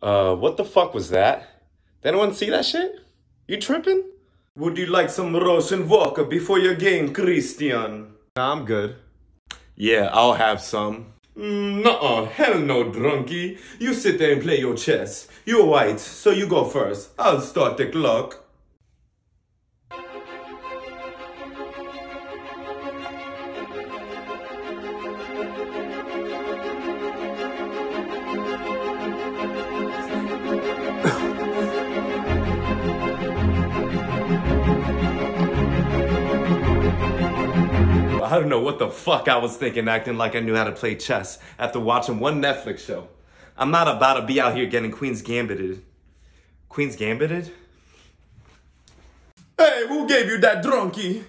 Uh, what the fuck was that? Did anyone see that shit? You tripping? Would you like some Russian vodka before your game, Christian? Nah, I'm good. Yeah, I'll have some. Mm, nuh-uh, hell no, drunkie. You sit there and play your chess. You're white, so you go first. I'll start the clock. I don't know what the fuck I was thinking acting like I knew how to play chess after watching one Netflix show. I'm not about to be out here getting Queen's Gambited. Queen's Gambited? Hey, who gave you that drunkie?